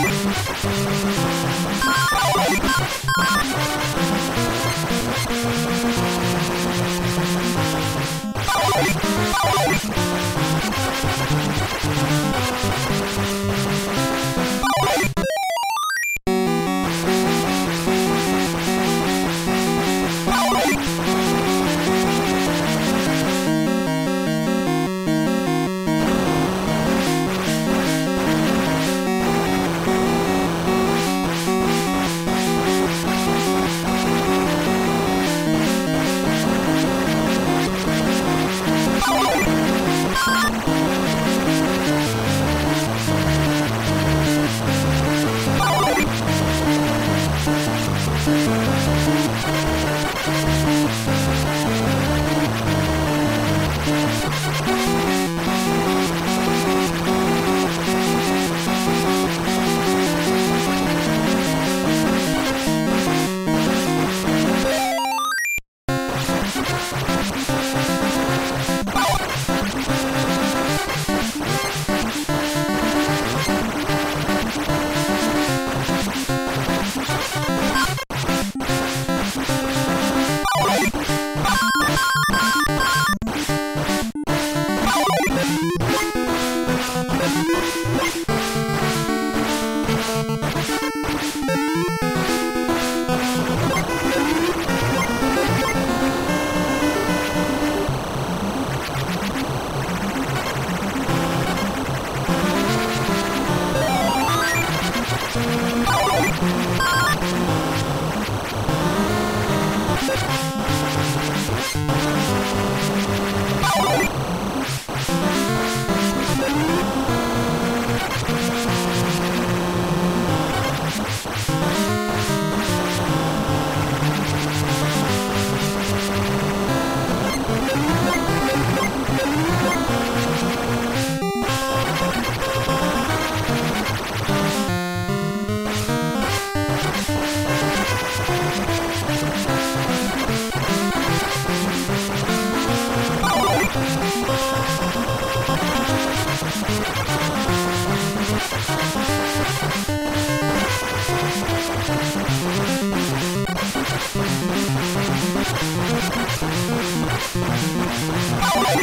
you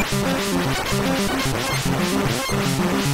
Thank you.